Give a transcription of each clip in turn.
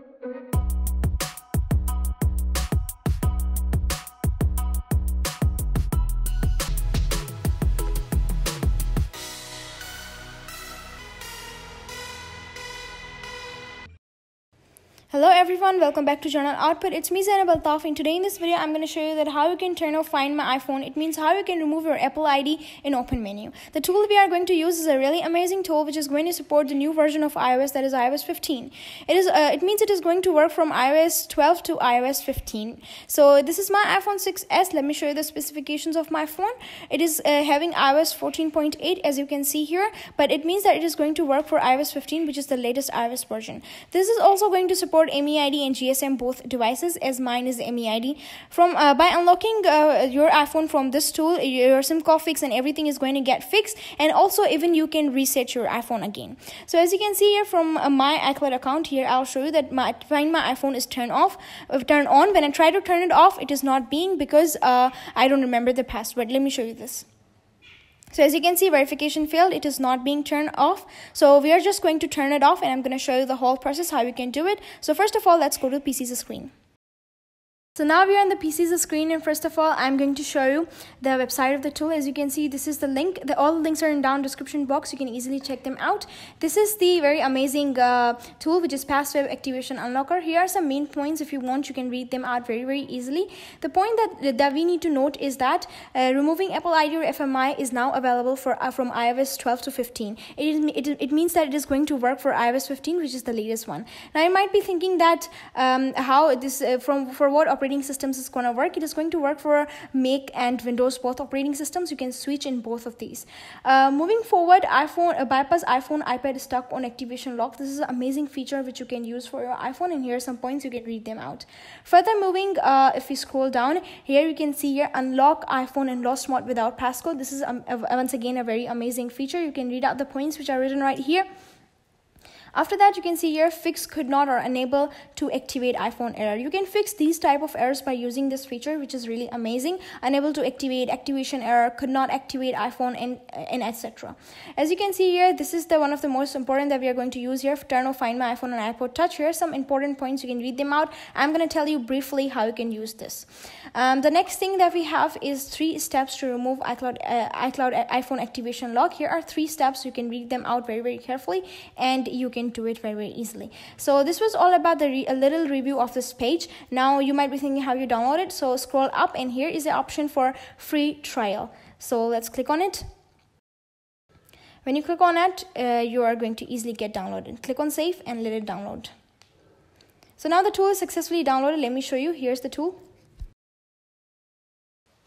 thank you Hello everyone, welcome back to Journal Output. It's me Zainab Altaf and today in this video I'm going to show you that how you can turn off Find My iPhone. It means how you can remove your Apple ID in Open Menu. The tool we are going to use is a really amazing tool which is going to support the new version of iOS that is iOS 15. It is uh, it means it is going to work from iOS 12 to iOS 15. So this is my iPhone 6s. Let me show you the specifications of my phone. It is uh, having iOS 14.8 as you can see here, but it means that it is going to work for iOS 15 which is the latest iOS version. This is also going to support support MEID and GSM both devices as mine is MEID. From uh, by unlocking uh, your iPhone from this tool, your SIM card fix and everything is going to get fixed, and also even you can reset your iPhone again. So as you can see here from uh, my iCloud account here, I'll show you that my find my iPhone is turned off, uh, turned on. When I try to turn it off, it is not being because uh, I don't remember the password. Let me show you this. So as you can see, verification failed. It is not being turned off. So we are just going to turn it off and I'm going to show you the whole process, how you can do it. So first of all, let's go to PC's screen. So now we are on the PC's screen and first of all I'm going to show you the website of the tool. As you can see this is the link. The, all the links are in down description box. You can easily check them out. This is the very amazing uh, tool which is Passweb Activation Unlocker. Here are some main points. If you want you can read them out very very easily. The point that, that we need to note is that uh, removing Apple ID or FMI is now available for uh, from iOS 12 to 15. It, is, it, it means that it is going to work for iOS 15 which is the latest one. Now you might be thinking that um, how this uh, from for what operating systems is going to work. It is going to work for mac and windows both operating systems. You can switch in both of these. Uh, moving forward iphone uh, bypass iphone ipad stuck on activation lock. This is an amazing feature which you can use for your iphone and here are some points. You can read them out. Further moving uh, if we scroll down here you can see here unlock iphone in lost mode without passcode. This is um, once again a very amazing feature. You can read out the points which are written right here after that, you can see here fix could not or unable to activate iPhone error. You can fix these type of errors by using this feature, which is really amazing. Unable to activate activation error, could not activate iPhone and, and etc. As you can see here, this is the one of the most important that we are going to use here. Turn off Find My iPhone and iPod Touch. Here are some important points. You can read them out. I'm going to tell you briefly how you can use this. Um, the next thing that we have is three steps to remove iCloud uh, iCloud iPhone activation lock. Here are three steps. You can read them out very very carefully, and you can can do it very, very easily. So this was all about the re- a little review of this page. Now you might be thinking how you download it. So scroll up and here is the option for free trial. So let's click on it. When you click on it, uh, you are going to easily get downloaded. Click on save and let it download. So now the tool is successfully downloaded. Let me show you. Here's the tool.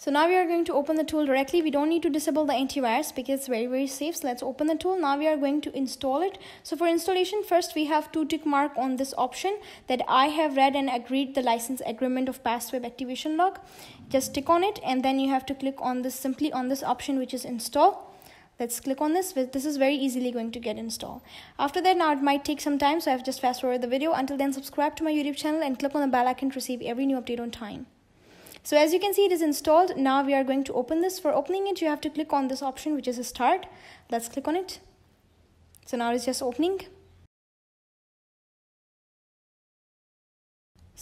So now we are going to open the tool directly. We don't need to disable the antivirus because it's very, very safe. So let's open the tool. Now we are going to install it. So for installation, first we have to tick mark on this option that I have read and agreed the license agreement of Passweb activation log. Just tick on it and then you have to click on this simply on this option which is install let's click on this this is very easily going to get installed after that now it might take some time so i've just fast forward the video until then subscribe to my youtube channel and click on the bell icon to receive every new update on time so as you can see, it is installed. Now we are going to open this. For opening it, you have to click on this option, which is a start. Let's click on it. So now it's just opening.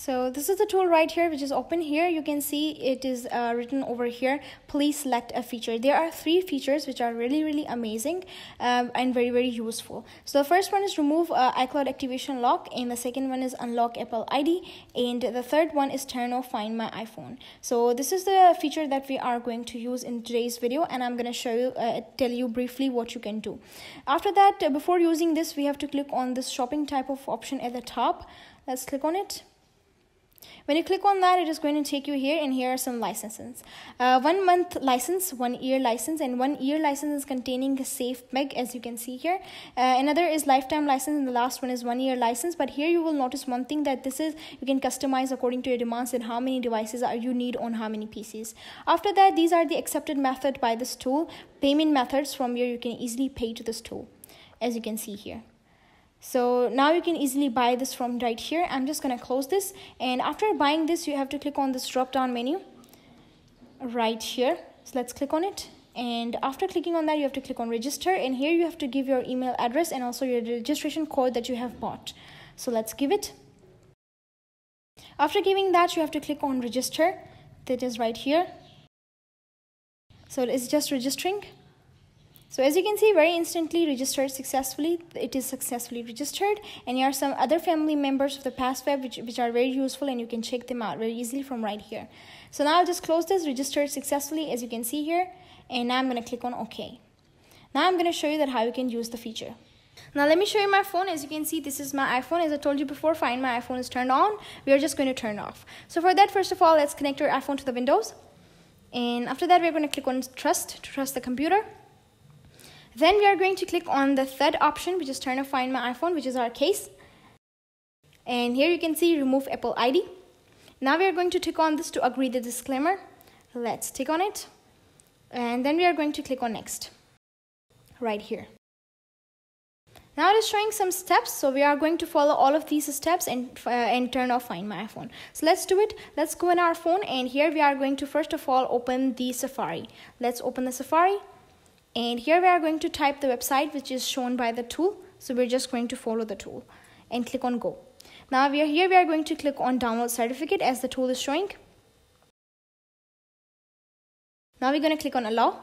So this is the tool right here which is open here. You can see it is uh, written over here. Please select a feature. There are three features which are really really amazing um, and very very useful. So the first one is remove uh, iCloud activation lock and the second one is unlock Apple ID and the third one is turn off find my iPhone. So this is the feature that we are going to use in today's video and I'm going to show you uh, tell you briefly what you can do. After that uh, before using this we have to click on this shopping type of option at the top. Let's click on it when you click on that, it is going to take you here, and here are some licenses. Uh, one month license, one year license, and one year license is containing a safe meg, as you can see here. Uh, another is lifetime license, and the last one is one year license. But here you will notice one thing that this is you can customize according to your demands and how many devices are you need on how many PCs. After that, these are the accepted method by this tool. Payment methods from here you can easily pay to this tool, as you can see here so now you can easily buy this from right here. I'm just going to close this. And after buying this you have to click on this drop down menu right here. So let's click on it. And after clicking on that you have to click on register. And here you have to give your email address and also your registration code that you have bought. So let's give it. After giving that, you have to click on register. That is right here. So it's just registering. So as you can see, very instantly registered successfully. It is successfully registered and here are some other family members of the PassWeb which, which are very useful and you can check them out very easily from right here. So now I'll just close this, registered successfully as you can see here and now I'm going to click on OK. Now I'm going to show you that how you can use the feature. Now let me show you my phone. As you can see, this is my iPhone. As I told you before, find my iPhone is turned on. We are just going to turn off. So for that, first of all, let's connect your iPhone to the Windows. And after that, we're going to click on trust to trust the computer. Then we are going to click on the third option, which is turn off find my iPhone, which is our case. And here you can see remove Apple ID. Now we are going to click on this to agree the disclaimer. Let's click on it. And then we are going to click on next. Right here. Now it is showing some steps, so we are going to follow all of these steps and, uh, and turn off Find My iPhone. So let's do it. Let's go in our phone and here we are going to first of all open the Safari. Let's open the Safari and here we are going to type the website which is shown by the tool. So we're just going to follow the tool and click on go. Now we are here we are going to click on download certificate as the tool is showing. Now we're going to click on allow.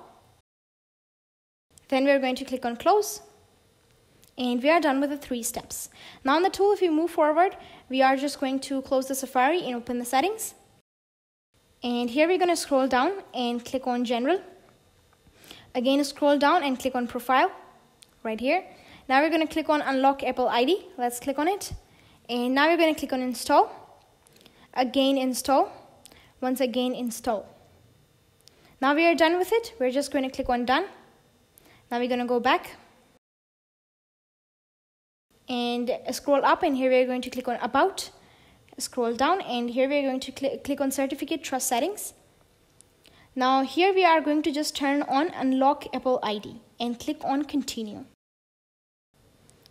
Then we're going to click on close and we are done with the three steps. Now on the tool, if we move forward, we are just going to close the Safari and open the settings. And here we're going to scroll down and click on General. Again, scroll down and click on Profile right here. Now we're going to click on Unlock Apple ID. Let's click on it. And now we're going to click on Install. Again, Install. Once again, Install. Now we are done with it. We're just going to click on Done. Now we're going to go back and scroll up and here we're going to click on about scroll down and here we're going to cl click on certificate trust settings now here we are going to just turn on unlock apple id and click on continue.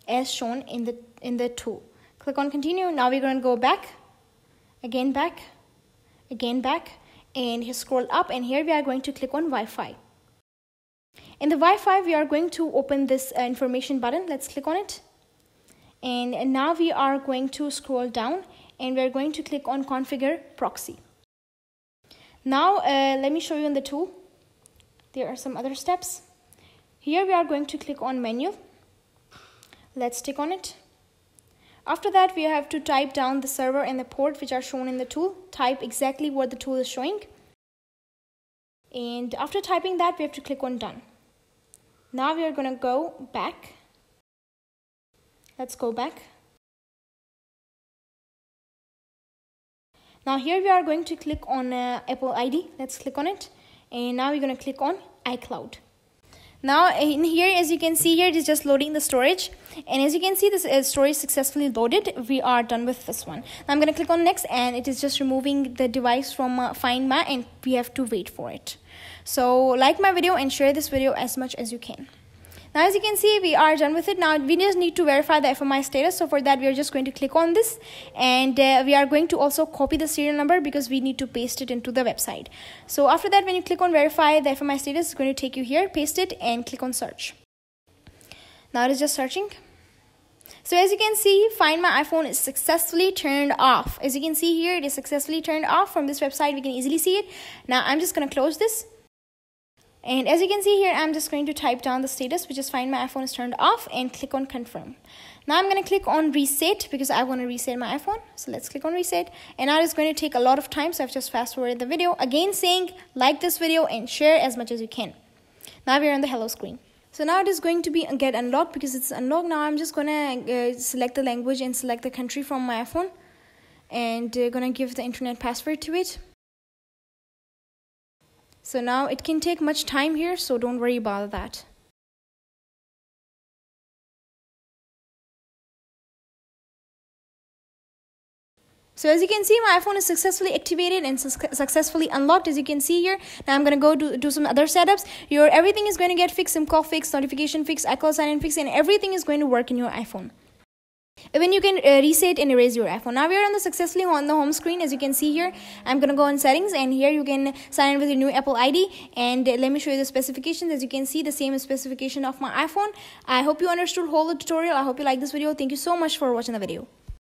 As shown in the in the tool click on continue. Now we're going to go back. Again back. Again back. And scroll up and here we are going to click on wi-fi. In the wi-fi we are going to open this uh, information button. Let's click on it. And, and now we are going to scroll down and we're going to click on configure proxy now uh, let me show you in the tool. There are some other steps. Here we are going to click on menu. Let's click on it. After that we have to type down the server and the port which are shown in the tool. Type exactly what the tool is showing. And after typing that we have to click on done. Now we are going to go back. Let's go back. Now here we are going to click on uh, Apple ID. Let's click on it. And now we're going to click on iCloud. Now in here, as you can see here, it is just loading the storage. And as you can see, this uh, storage successfully loaded. We are done with this one. Now I'm going to click on next and it is just removing the device from uh, Find My and we have to wait for it. So like my video and share this video as much as you can. Now as you can see we are done with it. Now we just need to verify the FMI status. So for that we are just going to click on this and uh, we are going to also copy the serial number because we need to paste it into the website. So after that when you click on verify the FMI status it's going to take you here, paste it and click on search. Now it is just searching. So as you can see, Find My iPhone is successfully turned off. As you can see here, it is successfully turned off from this website. We can easily see it. Now I'm just going to close this and as you can see here, I'm just going to type down the status, which is find my iPhone is turned off and click on confirm. Now I'm going to click on reset because I want to reset my iPhone. So let's click on reset. And now it's going to take a lot of time. So I've just fast forwarded the video. Again saying like this video and share as much as you can. Now we're on the hello screen. So now it is going to be get unlocked because it's unlocked. Now I'm just going to uh, select the language and select the country from my iPhone. And uh, going to give the internet password to it. So now it can take much time here, so don't worry about that. So as you can see, my iPhone is successfully activated and su successfully unlocked. As you can see here, now I'm gonna go do, do some other setups. Your everything is going to get fixed, SIM call fixed, notification fixed, iCloud sign in fixed, and everything is going to work in your iPhone. Even you can uh, reset and erase your iPhone. Now we are on the successfully on the home screen as you can see here. I'm gonna go on settings and here you can sign in with your new Apple ID and uh, let me show you the specifications. As you can see the same specification of my iPhone. I hope you understood whole the tutorial. I hope you like this video. Thank you so much for watching the video.